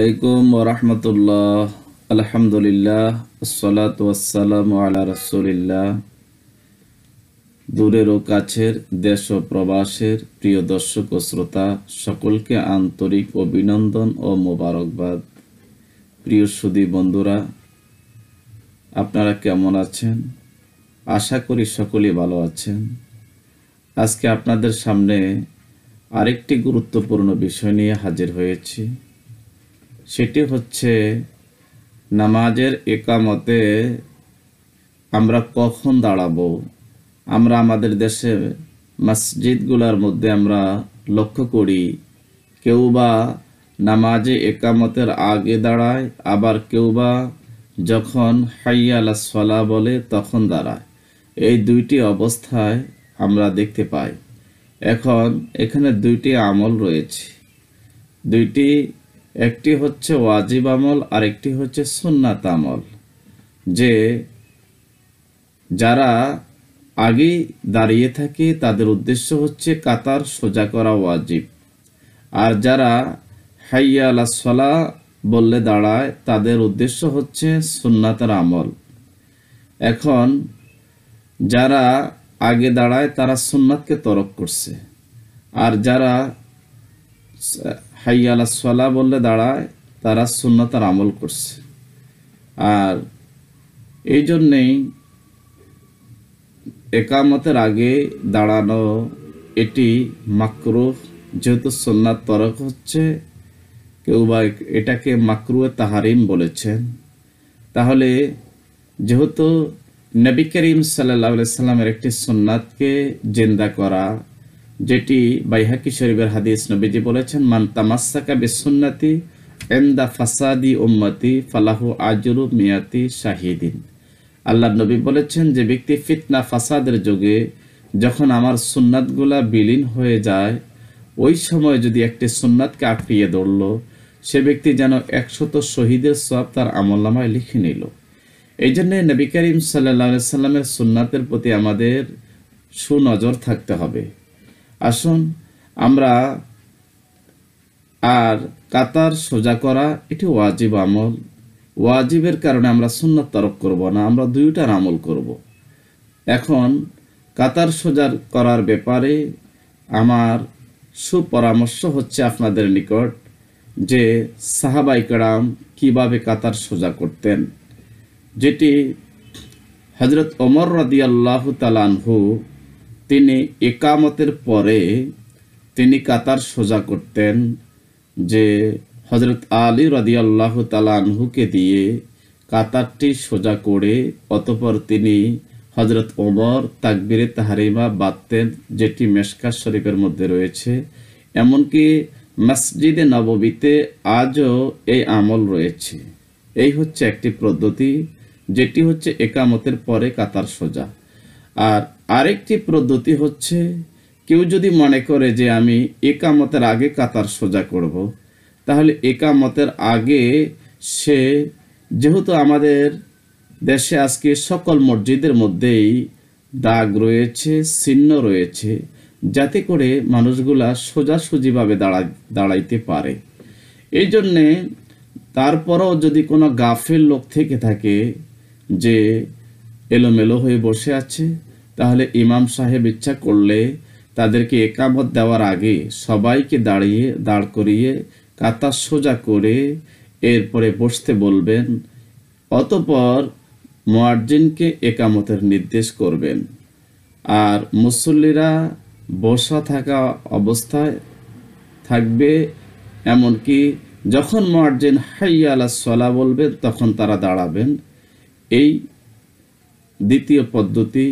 আলাইকুম রহমতুল্লাহ। আলহামদুলিল্লাহ আলা দূরের ও কাছের দেশ ও প্রবাসের প্রিয় দর্শক ও শ্রোতা, সকলকে আন্তরিক অভিনন্দন ও মোবারকবাদ। প্রিয় সুদী বন্ধুরা, আপনারা কেমন আছেন? আশা করি সকলেই ভালো আছেন। আজকে আপনাদের সামনে আরেকটি গুরুত্বপূর্ণ বিষয় নিয়ে হাজির হয়েছি। সেটি হচ্ছে নামাজের একামতে আমরা কখন দাঁড়াবো? আমরা আমাদের দেশে মসজিদগুলোর মধ্যে আমরা লক্ষ্য করি কেউ বা নামাজে একামতের আগে দাঁড়ায়, আবার কেউ বা যখন হাইয়া সলা বলে তখন দাঁড়ায়। এই দুইটি অবস্থায় আমরা দেখতে পাই। এখন এখানে দুইটি আমল রয়েছে। দুইটি একটি হচ্ছে ওয়াজিব আমল আর একটি হচ্ছে সুন্নাত আমল। যে যারা আগেই দাঁড়িয়ে থাকে, তাদের উদ্দেশ্য হচ্ছে কাতার সোজা করা ওয়াজিব। আর যারা হাইয়া আলা সলা বললে দাঁড়ায়, তাদের উদ্দেশ্য হচ্ছে সুন্নাতের আমল। এখন যারা আগে দাঁড়ায়, তারা সুন্নাতকে তরক করছে। আর যারা হাইয়ালা সলা বললে দাঁড়ায়, তারা সুন্নতার আমল করছে। আর এই জন্যেই একামতের আগে দাঁড়ানো, এটি মাকরুহ। যেহেতু সুন্নাত তরক হচ্ছে, কেউ বা এটাকে মাকরুয়ে তাহারিম বলেছেন। তাহলে যেহেতু নবী করিম সাল্লাহ সাল্লামের একটি সুন্নাতকে জেন্দা করা যেটি বাইহাকি শরীফের হাদিস নবীজি বলেছেন, মান তামাসাকা বিসুন্নতি এন্দা ফাসাদি উম্মতি ফালাহু আজরু মিয়াতি শাহিদিন। আল্লাহ নবী বলেছেন, যে ব্যক্তি ফিতনা ফাসাদের যুগে যখন আমার সুন্নাতগুলা বিলীন হয়ে যায়, ওই সময় যদি একটি সুন্নাতকে আঁকড়িয়ে ধরল, সে ব্যক্তি যেন একশত শহীদের সব তার আমল্লামায় লিখে নিল। এই জন্যে নবী করিম সাল্লা সাল্লামের সুন্নাতের প্রতি আমাদের সুনজর থাকতে হবে। আসুন, আমরা আর কাতার সোজা করা এটি ওয়াজিব আমল ওয়াজিবের কারণে আমরা সুন্নত তরক করব না, আমরা দুইটার আমল করব। এখন কাতার সোজা করার ব্যাপারে আমার সুপরামর্শ হচ্ছে আপনাদের নিকট যে সাহাবাইকরাম কীভাবে কাতার সোজা করতেন যেটি হজরত ওমর রদি আল্লাহ তালানহু তিনি একামতের পরে তিনি কাতার সোজা করতেন যে হজরত আলী রদি আল্লাহ তালানহুকে দিয়ে কাতারটি সোজা করে অতপর তিনি হজরত ওমর, তাকবিরে তাহারিমা বাঁধতেন যেটি মেশকা শরীফের মধ্যে রয়েছে। এমনকি মসজিদে নববীতে আজও এই আমল রয়েছে। এই হচ্ছে একটি পদ্ধতি, যেটি হচ্ছে একামতের পরে কাতার সোজা। আর আরেকটি পদ্ধতি হচ্ছে, কেউ যদি মনে করে যে আমি একামতের আগে কাতার সোজা করব। তাহলে একামতের আগে সে, যেহেতু আমাদের দেশে আজকে সকল মসজিদের মধ্যেই দাগ রয়েছে চিহ্ন রয়েছে, যাতে করে মানুষগুলা সোজাসুজিভাবে দাঁড়া, দাঁড়াইতে পারে এই জন্যে তারপরও যদি কোনো গাফের লোক থেকে থাকে যে এলোমেলো হয়ে বসে আছে তাহলে ইমাম সাহেব ইচ্ছা করলে তাদেরকে একামত দেওয়ার আগে সবাইকে দাঁড়িয়ে, দাঁড় করিয়ে, কাতা সোজা করে এরপরে বসতে বলবেন। অতপর মোয়ার্জিনকে একামতের নির্দেশ করবেন। আর মুসল্লিরা বসা থাকা অবস্থায় থাকবে, এমনকি যখন মোয়ার্জিন হাইয়া আলা সলা বলবেন, তখন তারা দাঁড়াবেন। এই দ্বিতীয় পদ্ধতি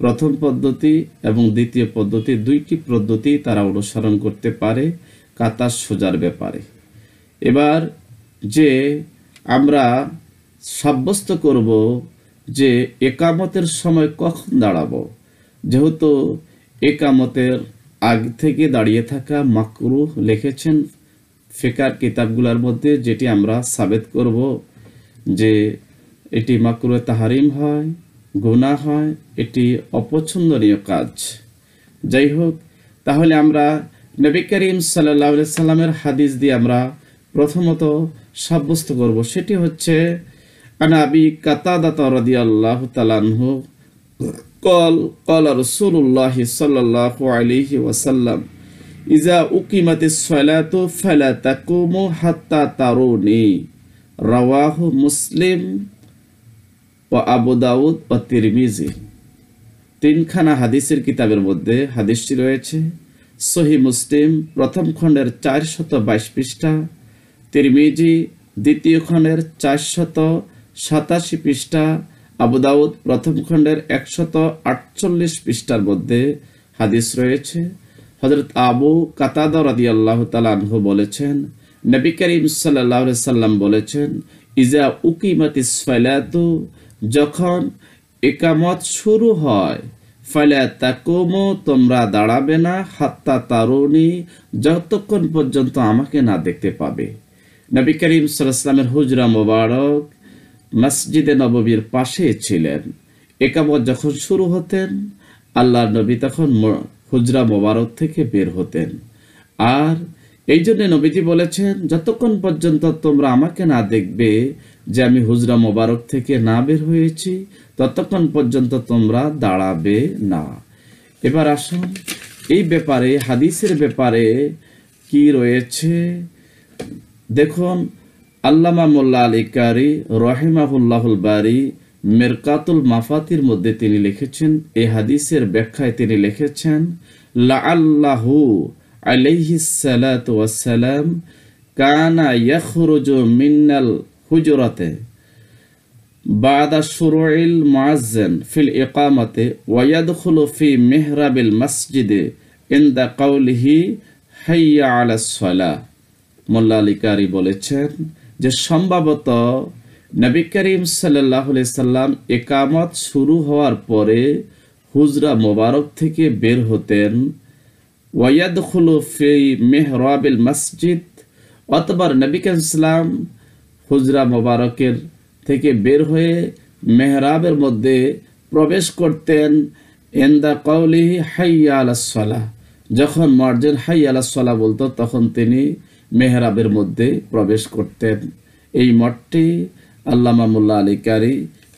প্রথম পদ্ধতি এবং দ্বিতীয় পদ্ধতি দুইটি পদ্ধতি তারা অনুসরণ করতে পারে কাতার সোজার ব্যাপারে। এবার যে আমরা সাব্যস্ত করব যে একামতের সময় কখন দাঁড়াবো, যেহেতু একামতের আগ থেকে দাঁড়িয়ে থাকা মাকরু লিখেছেন ফেকার কিতাবগুলোর মধ্যে, যেটি আমরা সাবেত করব যে এটি মাকরু তাহারিম হয় গুণা হয়, এটি অপছন্দনীয় কাজ। যাই হোক তাহলে আমরা নবী করিম সাল্লাহ সাল্লামের হাদিস দিয়ে আমরা প্রথমত সাব্যস্ত করব। সেটি হচ্ছে আনাবি কাতাদাত রাদিয়াল্লাহু তাআলা আনহু কল কল রাসূলুল্লাহ সাল্লাল্লাহু আলাইহি ওয়াসাল্লাম, ইজা উকিমাতিস সালাতু ফালা তাকুমু হাত্তা তারুনি। রাওয়াহু মুসলিম ও আবু দাউদ ও তিরমিজি। তিনখানা হাদিসের কিতাবের মধ্যে হাদিসটি রয়েছে, সহি মুসলিম প্রথম খণ্ডের চারশত বাইশ পৃষ্ঠা, তিরমিজি দ্বিতীয় খণ্ডের চারশত সাতাশি পৃষ্ঠা, আবু দাউদ প্রথম খণ্ডের একশত আটচল্লিশ পৃষ্ঠার মধ্যে হাদিস রয়েছে। হজরত আবু কাতাদা রাদি আল্লাহ তালাহ বলেছেন, নবী করিম সাল্লাহ সাল্লাম বলেছেন, ইজা উকিমাতি ফাইলাতু যখন একামত শুরু হয় ফাইলা তাকুমু তোমরা দাঁড়াবে না, হাত্তা তারুনি যতক্ষণ পর্যন্ত আমাকে না দেখতে পাবে। নবী করিম সাল্লামের হুজরা মোবারক মসজিদে নববীর পাশে ছিলেন। একামত যখন শুরু হতেন, আল্লাহর নবী তখন হুজরা মোবারক থেকে বের হতেন। আর এই জন্য নবীজি বলেছেন, যতক্ষণ পর্যন্ত তোমরা আমাকে না দেখবে যে আমি হুজরা মোবারক থেকে না বের হয়েছি, ততক্ষণ পর্যন্ত তোমরা দাঁড়াবে না। এবার আসুন, এই ব্যাপারে, হাদিসের ব্যাপারে কি রয়েছে? দেখুন, আল্লামা মোল্লা আলী কারি রহিমাহুল্লাহুল বারি মেরকাতুল মাফাতির মধ্যে তিনি লিখেছেন, এই হাদিসের ব্যাখ্যায় তিনি লিখেছেন লা আল্লাহু আলাইহিসালাম কানা ইয়াখরুজু মিনাল হুজরাতে। বাদা শুরুইল মুআজ্জিন ফিল ইকামাতে ওয়া ইয়াদখুলু ফি মসজিদে হাইয়া বলেছেন যে সম্ভবত নবী করিম সাল্লাম একামত শুরু হওয়ার পরে হুজরা মোবারক থেকে বের হতেন। ওয়াদুল ফি মেহরাবিল মসজিদ অতবার নবী ইসলাম হুজরা মোবারকের থেকে বের হয়ে মেহরাবের মধ্যে প্রবেশ করতেন এন্দা কৌলি হাইয়া আলাহ যখন মার্জেন হাই আলাহ বলতো, তখন তিনি মেহরাবের মধ্যে প্রবেশ করতেন। এই মঠটি আল্লামা মোল্লা আলী কারি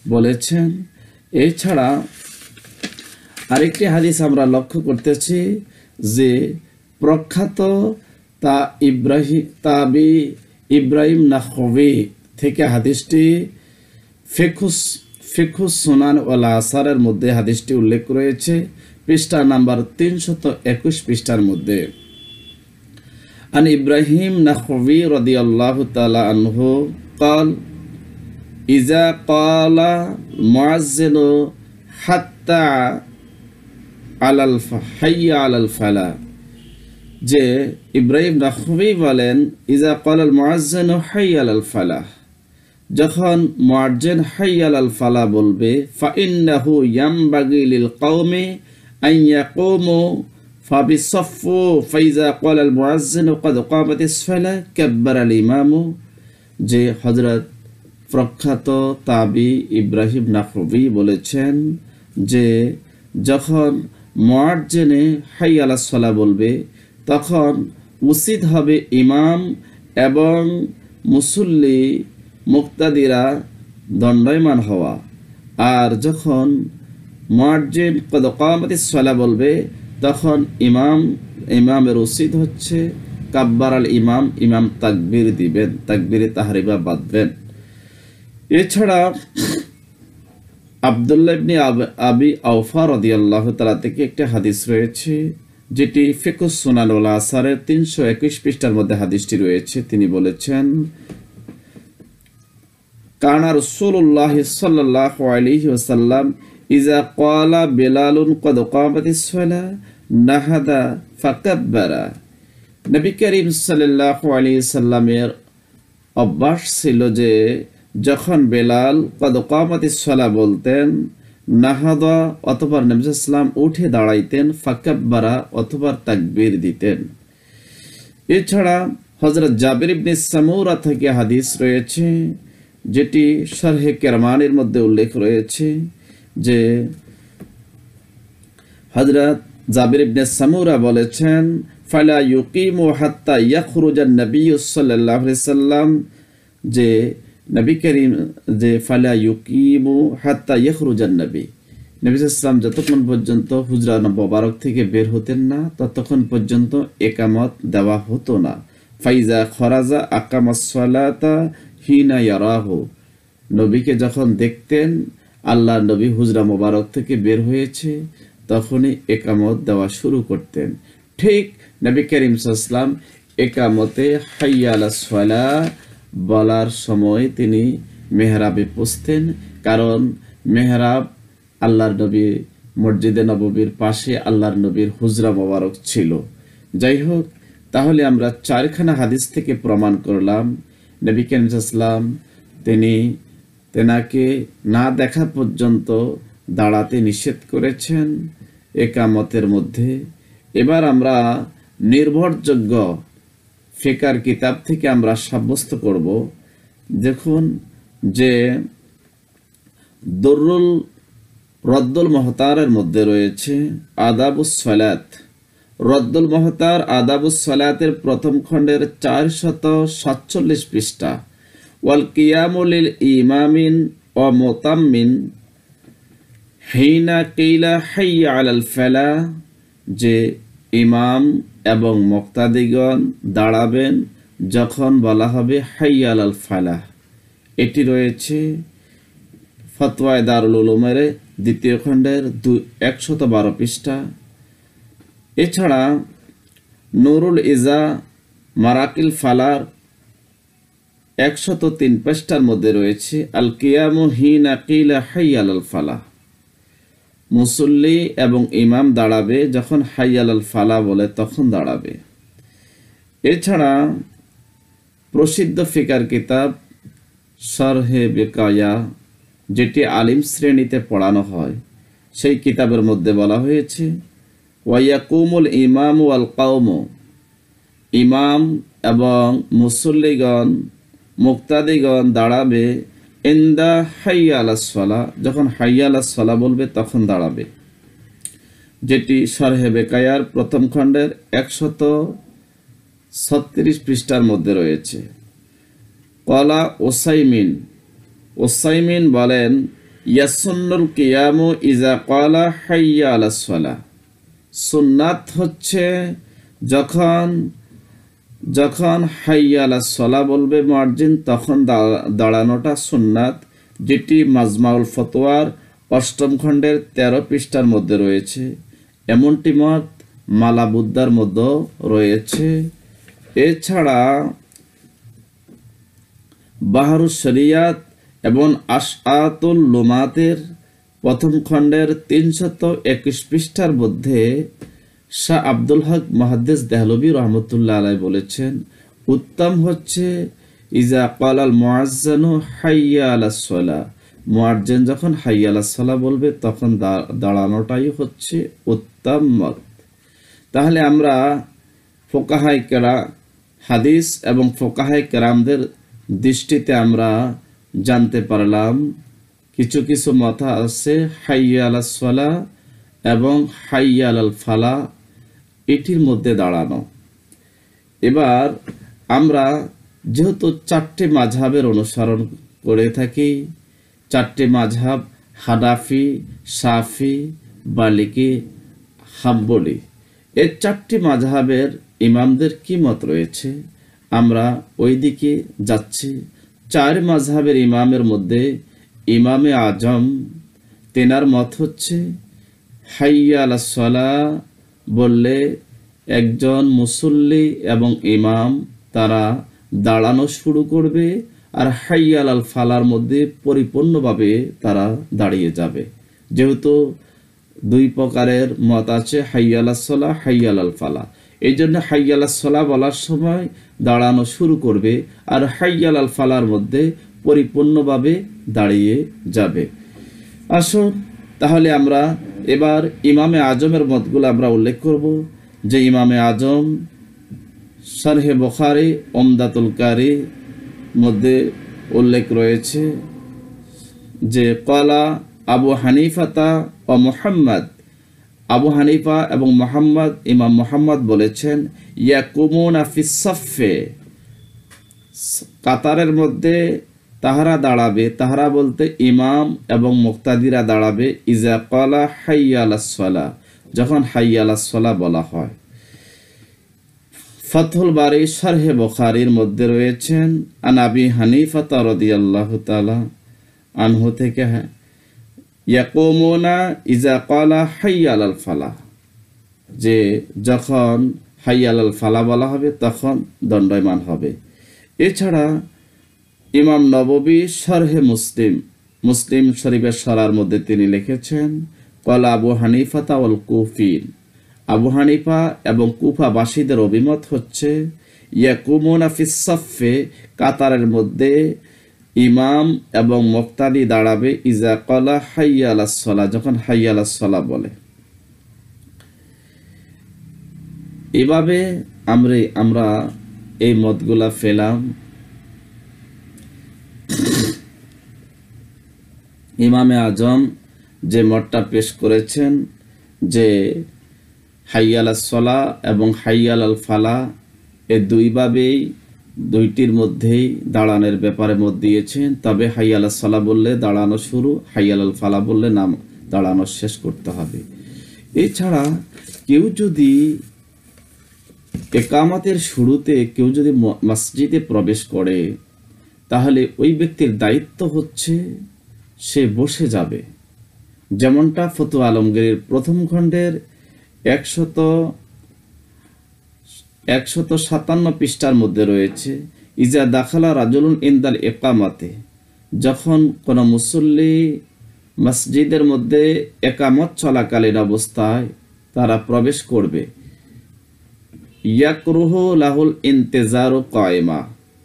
বলেছেন। এছাড়া আরেকটি হাদিস আমরা লক্ষ্য করতেছি যে প্রখ্যাত তা ইব্রাহিম তাবি ইব্রাহিম নাহবে থেকে হাদিসটি ফেখুস ফেখুস সোনান ওলা আসারের মধ্যে হাদিসটি উল্লেখ রয়েছে। পৃষ্ঠা নাম্বার তিনশত একুশ পৃষ্ঠার মধ্যে। আন ইব্রাহিম নাহবি রদি আল্লাহ তালা আনহু কল, ইজা কলা মাজেন হাত্তা আলাল হাইয়া আলাল ফালা। যে ইব্রাহিম রাখবি বলেন, ইজা কলাল মোয়াজ্জেন হাইয়াল আল ফালাহ। যখন মোয়াজ্জেন হাইয়াল আল ফালাহ বলবে ফাইন্নাহু ইয়াম বাগিলিল কৌমে আইয়া কৌমো ফাবিসফু ফাইজা কলাল মোয়াজ্জেন কদ কামাত ইসফালা কাব্বার আল ইমামু। যে হজরত প্রখ্যাত তাবি ইব্রাহিম নাকবি বলেছেন যে, যখন মোয়াজ্জেনে হাইয়াল সলা বলবে তখন উচিত হবে ইমাম এবং মুসল্লি মুক্তাদিরা দণ্ডায়মান হওয়া। আর যখন মোয়ার্জেন কদ কামাতি সলা বলবে, তখন ইমাম, ইমামের উচিত হচ্ছে, কাব্বার আল ইমাম ইমাম তাকবির দিবেন, তাকবিরে তাহারিবা বাঁধবেন। এছাড়া আবদুল্লাহ ইবনি আবি আউফা রদিয়াল্লাহ তালা থেকে একটি হাদিস রয়েছে যেটি ফেকুস সোনাল আসারের তিনশো একুশ পৃষ্ঠার মধ্যে হাদিসটি রয়েছে। তিনি বলেছেন, কানা রসুল্লাহ সাল্লাহ আলিহি ওসাল্লাম ইজা কলা বেলালুন কদ কামাতিস নাহাদা ফাকাব্বারা। নবী করিম সাল্লাহ আলী সাল্লামের অভ্যাস ছিল যে, যখন বেলাল কদ কামাতি বলতেন নাহাদা অথবা নবীলাম উঠে দাঁড়াইতেন, ফাকাব্বারা অথবা তাকবীর দিতেন। এছাড়া হজরত জাবির ইবনে সামুরা থেকে হাদিস রয়েছে, যেটি শারহে কেরমানের মধ্যে উল্লেখ রয়েছে যে হজরত জাবির ইবনে সামুরা বলেছেন, ফালা ইউকিমু হাত্তা ইয়াখরুজান নবী আলাইহি সাল্লাম যে নবী করিম যে ফালা ইউকিমু হাত্তা ইয়াখরুজান নবী। নবী ইসলাম যতক্ষণ পর্যন্ত হুজরা মোবারক থেকে বের হতেন না, ততক্ষণ পর্যন্ত একামত দেওয়া হতো না। ফাইজা খরাজা আকামাসালাতা হিনা ইয়ারাহু। নবীকে যখন দেখতেন, আল্লাহ নবী হুজরা মোবারক থেকে বের হয়েছে, তখনই একামত দেওয়া শুরু করতেন। ঠিক, নবী করিম সাল্লাম একামতে হাইয়াল সালা বলার সময় তিনি মেহরাবে পুষতেন কারণ মেহরাব আল্লাহর নবী মসজিদে নববীর পাশে আল্লাহর নবীর হুজরা মোবারক ছিল। যাই হোক তাহলে আমরা চারখানা হাদিস থেকে প্রমাণ করলাম, নবী করিম তিনি তেনাকে না দেখা পর্যন্ত দাঁড়াতে নিষেধ করেছেন একামতের মধ্যে। এবার আমরা নির্ভরযোগ্য ফেকার কিতাব থেকে আমরা সাব্যস্ত করব। দেখুন যে দরুল রদ্দুল মহতারের মধ্যে রয়েছে আদাবুস সালাত। রদ্দুল মহতার আদাবুস সালাতের প্রথম খণ্ডের চার শত সাতচল্লিশ পৃষ্ঠা। ওয়াল কিয়ামুলিল ইমামিন ও মোতাম্মিন। হেইনা কেইলা হাইয়া আলাল ফেলা, যে ইমাম এবং মক্তাদিগণ দাঁড়াবেন যখন বলা হবে হাইয়া আলাল ফালাহ। এটি রয়েছে ফতোয়ায় দারুল উলুমের দ্বিতীয় খণ্ডের দু একশত বারো পৃষ্ঠা। এছাড়া নুরুল ইজা মারাকিল ফালার একশত তিন পৃষ্ঠার মধ্যে রয়েছে, আল কিয়ামু হিন আকিলা হাই আল ফালা মুসল্লি এবং ইমাম দাঁড়াবে, যখন হাই আল ফালা বলে তখন দাঁড়াবে। এছাড়া প্রসিদ্ধ ফিকার কিতাব সরহে বেকায়া, যেটি আলিম শ্রেণীতে পড়ানো হয়, সেই কিতাবের মধ্যে বলা হয়েছে ওয়াইয়া ওয়াইয়াকুমুল ইমাম ওয়াল কাউম ইমাম এবং মুসল্লিগণ, মুক্তাদিগণ দাঁড়াবে ইন্দা হাইয়া আলাসলা যখন হাইয়া আলাসলা বলবে, তখন দাঁড়াবে। যেটি সরহে বেকায়ার প্রথম খণ্ডের একশত ছত্রিশ পৃষ্ঠার মধ্যে রয়েছে। কলা ওসাইমিন ওসাইমিন বলেন, ইয়াসুন্নুল কিয়ামু ইজা কলা হাইয়া আলাসলা সুন্নাত হচ্ছে যখন যখন হাইয়ালা সলা বলবে মার্জিন, তখন দাঁড়ানোটা সুন্নাত, যেটি মাজমাউল ফতোয়ার অষ্টম খণ্ডের তেরো পৃষ্ঠার মধ্যে রয়েছে। এমনটি মত মালাবুদ্দার মধ্যেও রয়েছে। এছাড়া বাহারু শরিয়াত এবং আশআতুল লোমাতের প্রথম খণ্ডের তিনশত একুশ পৃষ্ঠার মধ্যে শাহ আব্দুল হক মহাদ্দেস দেহলবী রহমতুল্লাহ আলাই বলেছেন, উত্তম হচ্ছে ইজা কালাল মোয়াজ্জানু হাইয়া আলা সলা মোয়াজ্জেন যখন হাইয়া আলা সলা বলবে, তখন দাঁড়ানোটাই হচ্ছে উত্তম মত। তাহলে আমরা ফোকাহাই কেরা, হাদিস এবং ফোকাহাই কেরামদের দৃষ্টিতে আমরা জানতে পারলাম, কিছু কিছু মতা আছে, হাইয়া আলা সলা এবং হাইয়া আল ফালা এটির মধ্যে দাঁড়ানো। এবার আমরা যেহেতু চারটে মাঝহাবের অনুসরণ করে থাকি, চারটে মাঝহাব হানাফি, সাফি বালিকি হাম্বলি। এর চারটি মাঝহাবের ইমামদের কি মত রয়েছে? আমরা ওই দিকে যাচ্ছি। চার মাঝহাবের ইমামের মধ্যে ইমামে আজম, তেনার মত হচ্ছে হাইয়া আলাসলা বললে, একজন মুসল্লি এবং ইমাম তারা দাঁড়ানো শুরু করবে আর হাইয়াল আল ফালার মধ্যে পরিপূর্ণভাবে তারা দাঁড়িয়ে যাবে। যেহেতু দুই প্রকারের মত আছে, হাইয়াল সলা, হাইয়াল আল ফালা। এই জন্য হাইয়াল সলা বলার সময় দাঁড়ানো শুরু করবে আর হাইয়াল আল ফালার মধ্যে পরিপূর্ণভাবে দাঁড়িয়ে যাবে। আসুন, তাহলে আমরা এবার ইমামে আজমের মতগুলো আমরা উল্লেখ করব যে ইমামে আজম সারহে বখারি, ওমদাতুল কারি মধ্যে উল্লেখ রয়েছে যে কলা আবু হানিফাতা ও মোহাম্মদ। আবু হানিফা এবং মোহাম্মদ, ইমাম মোহাম্মদ বলেছেন ইয়া ইয়াকুমুন আফিসফে কাতারের মধ্যে তাহারা দাঁড়াবে, তাহারা বলতে ইমাম এবং মুক্তাদিরা দাঁড়াবে, ইজা কলা হাইয়ালাসলা যখন হাইয়ালাসলা বলা হয়। ফথুল বাড়ি শারহে বখারির মধ্যে রয়েছেন আনাবি হানিফা রদিয়াল্লাহ তালা আনহু থেকে ইয়াকুমুনা ইজা কলা হাইয়াল ফালা যে যখন হাইয়াল ফালা বলা হবে, তখন দণ্ডয়মান হবে। এছাড়া ইমাম নববী সরহে মুসলিম। মুসলিম শরীফের সরার মধ্যে তিনি লিখেছেন, কলা আবু হানিফা তাওয়াল কুফিন। আবু হানিফা এবং কুফাবাসীদের অভিমত হচ্ছে, ইয়াকুমুনা ফিসফে কাতারের মধ্যে ইমাম এবং মোক্তাদি দাঁড়াবে ইজা কলা হাইয়া সলা, যখন হাইয়া সলা বলে। এভাবে আমরা আমরা এই মতগুলা ফেলাম। ইমামে আজম যে মতটা পেশ করেছেন, যে হাইয়াল সলা এবং হাইয়াল আল ফালা এ দুইভাবেই দুইটির মধ্যেই দাঁড়ানোর ব্যাপারে মত দিয়েছেন। তবে হাইয়াল সলা বললে দাঁড়ানো শুরু, হাইয়াল আল ফালা বললে নাম, দাঁড়ানো শেষ করতে হবে। এছাড়া কেউ যদি একামাতের শুরুতে কেউ যদি মসজিদে প্রবেশ করে, তাহলে ওই ব্যক্তির দায়িত্ব হচ্ছে সে বসে যাবে। যেমনটা ফতু আলমগীরের প্রথম খণ্ডের একশত একশত সাতান্ন পৃষ্ঠার মধ্যে রয়েছে, ইজা দাখালা রাজুলুন ইন্দাল একামাতে যখন কোনো মুসল্লি মসজিদের মধ্যে একামত চলাকালীন অবস্থায় তারা প্রবেশ করবে। ইয়াকরুহ লাহুল ইন্তেজার কয়মা,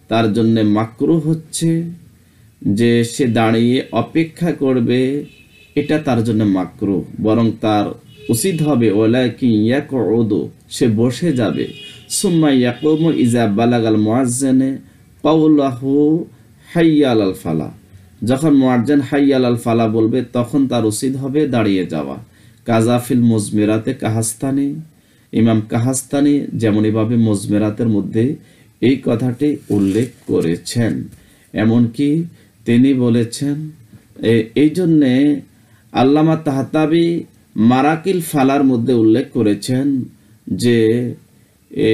তার জন্য মাকরু হচ্ছে যে সে দাঁড়িয়ে অপেক্ষা করবে, এটা তার জন্য মাকরু বরং তার উচিত হবে ওলাকি ইয়াক ওদো সে বসে যাবে। সুম্মা ইয়াকুম ইজা বালাগাল মোয়াজ্জেনে পাউলাহু হাইয়াল আল ফালা। যখন মোয়াজ্জেন হাইয়াল আল ফালা বলবে, তখন তার উচিত হবে দাঁড়িয়ে যাওয়া। কাজাফিল মুজমিরাতে কাহাস্তানি। ইমাম কাহাস্তানি যেমনইভাবে মজমেরাতের মধ্যে এই কথাটি উল্লেখ করেছেন, এমনকি তিনি বলেছেন এই জন্যে আল্লামা তাহাতাবি মারাকিল ফালার মধ্যে উল্লেখ করেছেন যে, এ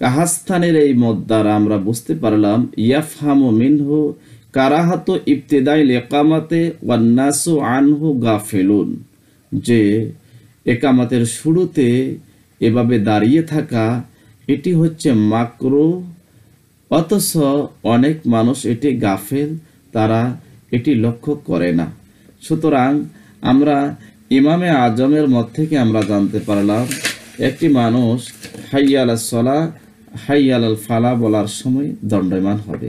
কাহাস্তানের এই মত দ্বারা আমরা বুঝতে পারলাম, ইয়াফহামু মিনহু কারাহাত ইবতেদাই লেকামাতে ওয়ান্নাসু আনহু গাফেলুন যে একামাতের শুরুতে এভাবে দাঁড়িয়ে থাকা, এটি হচ্ছে মাকরু, অথচ অনেক মানুষ এটি গাফেল। তারা এটি লক্ষ্য করে না। সুতরাং আমরা ইমামে আজমের মত থেকে আমরা জানতে পারলাম, একটি মানুষ হাইয়াল সলা হাইয়াল ফালা বলার সময় দণ্ডমান হবে।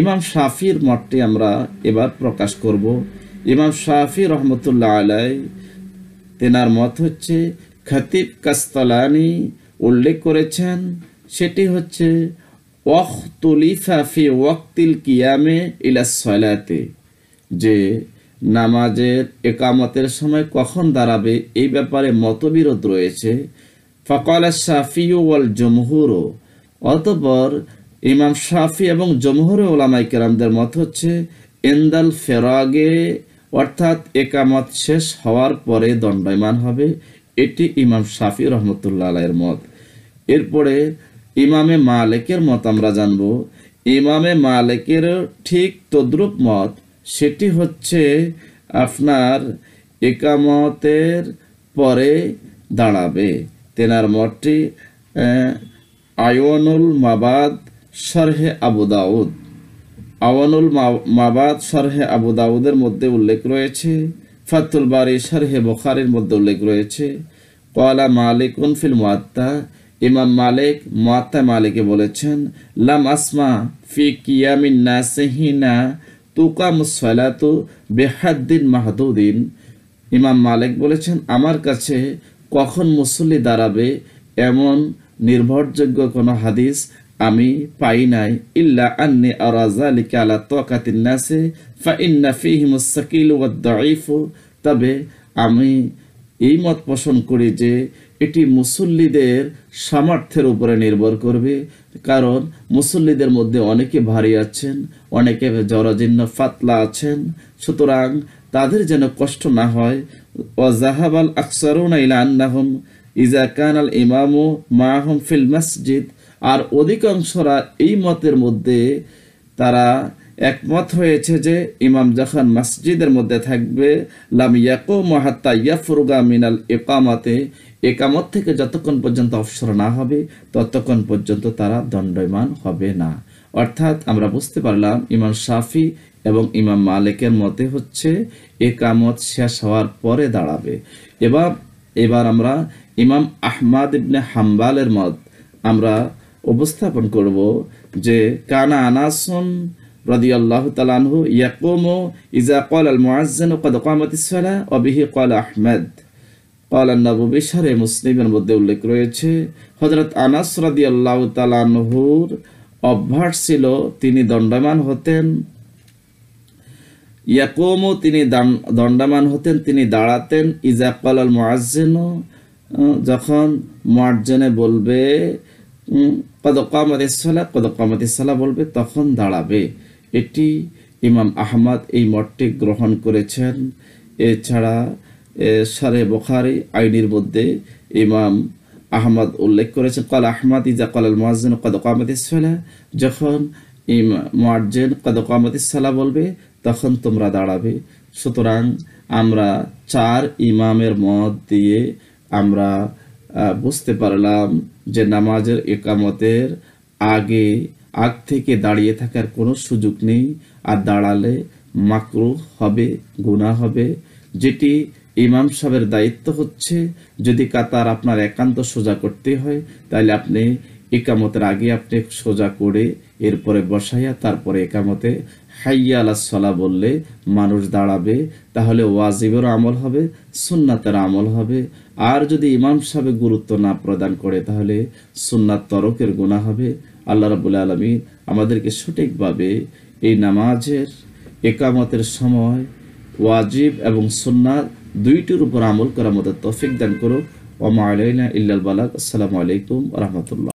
ইমাম শাফির মতটি আমরা এবার প্রকাশ করব। ইমাম শাফি রহমতুল্লাহ আলাই তেনার মত হচ্ছে, খতিব কাস্তলানি উল্লেখ করেছেন, সেটি হচ্ছে ওয়াখতুলিফা ফি ওয়াক্তিল কিয়ামে ইলা সলাতে। যে নামাজের একামতের সময় কখন দাঁড়াবে, এই ব্যাপারে মতবিরোধ রয়েছে। ফকাল শাফি ওয়াল জমহুরও অতপর ইমাম শাফি এবং জমহুর ওলামাই কেরামদের মত হচ্ছে এন্দাল ফেরাগে, অর্থাৎ একামত শেষ হওয়ার পরে দণ্ডায়মান হবে। এটি ইমাম শাফি রহমতুল্লাহ আলাইয়ের মত। এরপরে ইমামে মালেকের মত আমরা জানব। ইমামে মালেকের ঠিক তদ্রুপ মত, সেটি হচ্ছে আপনার একামতের পরে দাঁড়াবে। তেনার মতটি আয়নুল মাবাদ সরহে আবু দাউদ। আওয়ানুল মাবাদ সরহে আবু দাউদের মধ্যে উল্লেখ রয়েছে। ফাতুল বাড়ি সরহে বখারির মধ্যে উল্লেখ রয়েছে। কলা মালিক ফিল মুআত্তা ইমাম মালিক মুআত্তা মালিকে বলেছেন, লাম আসমা ফি কিয়ামিন নাসিহিনা তুকাম সালাতু বেহাদ্দিন মাহদুদ্দিন ইমাম মালিক বলেছেন, আমার কাছে কখন মুসল্লি দাঁড়াবে এমন নির্ভরযোগ্য কোনো হাদিস আমি পাই নাই। ইল্লা আন্নি আরাজালিকা আলা তাকাতিন নাসে, ফা ইন্না ফিহিম সাকিল ওয়াদ দাঈফ। তবে আমি এই মত পোষণ করি যে এটি মুসল্লিদের সামর্থ্যের উপরে নির্ভর করবে, কারণ মুসল্লিদের মধ্যে অনেকে ভারী আছেন, অনেকে জরাজীর্ণ, ফাতলা আছেন। সুতরাং তাদের যেন কষ্ট না হয়, ওয়াজাহাবাল আকসারুনা ইলা আন্নাহুম ইজা কান আল ইমামু মাহুম ফিল মসজিদ। আর অধিকাংশরা এই মতের মধ্যে, তারা একমত হয়েছে যে ইমাম যখন মসজিদের মধ্যে থাকবে, লাম ইয়াকো মাহাত্তা ইয়াফরুগা মিনাল একামাতে একামত থেকে যতক্ষণ পর্যন্ত অবসর না হবে, ততক্ষণ পর্যন্ত তারা দণ্ডয়মান হবে না। অর্থাৎ আমরা বুঝতে পারলাম, ইমাম শাফি এবং ইমাম মালিকের মতে হচ্ছে, একামত শেষ হওয়ার পরে দাঁড়াবে। এবার এবার আমরা ইমাম আহমাদ ইবনে হাম্বালের মত আমরা উপস্থাপন করব যে, কানা আনাসুন রাদিয়াল্লাহু তাআলা আনহু ইয়াকুমু ইজা ক্বালা আল মুআজ্জিন ক্বাদ কামাতিস সালাহ ওয়া বিহি ক্বালা ক্বালা আন-নববী মুসলিমের মধ্যে উল্লেখ রয়েছে। হযরত আনাস রাদিয়াল্লাহু তাআলা আনহুর অভ্যাস ছিল, তিনি দণ্ডমান হতেন। ইয়াকুমু, তিনি হতেন, তিনি দাঁড়াতেন। ইজা কালাল মুআজ্জিন যখন মুয়াজ্জিনে বলবে কদ কামাতিস সালাহ কদ বলবে, তখন দাঁড়াবে। এটি ইমাম আহমদ এই মঠটি গ্রহণ করেছেন। এছাড়া সারে বখারি আইনের মধ্যে ইমাম আহমদ উল্লেখ করেছেন কাল আহমদ ইজা কালাল মুয়াজ্জিন কদ কামাতিস সালাহ যখন মুয়াজ্জিন কদ কামাতিস সালাহ বলবে, তখন তোমরা দাঁড়াবে। সুতরাং আমরা চার ইমামের মত দিয়ে আমরা বুঝতে পারলাম যে নামাজের একামতের আগে, আগ থেকে দাঁড়িয়ে থাকার কোনো সুযোগ নেই, আর দাঁড়ালে মাকরু হবে, গুনাহ হবে, যেটি ইমাম সাহেবের দায়িত্ব হচ্ছে, যদি কাতার আপনার একান্ত সোজা করতে হয়, তাহলে আপনি একামতের আগে আপনি সোজা করে এরপরে বসাইয়া তারপরে একামতে হাইয়া আলা সলা বললে মানুষ দাঁড়াবে, তাহলে ওয়াজিবের আমল হবে সুন্নাতের আমল হবে। আর যদি ইমাম সাহেব গুরুত্ব না প্রদান করে, তাহলে সুন্নাত তরকের গুণা হবে। আল্লাহ রাবুল আলমী আমাদেরকে সঠিকভাবে এই নামাজের একামতের সময় ওয়াজিব এবং সুন্নাত দুইটির উপর আমল করার মতো তৌফিক দান করো ওমা আলাইনা ইল্লাল বালাক আসসালামু আলাইকুম রহমতুল্লাহ।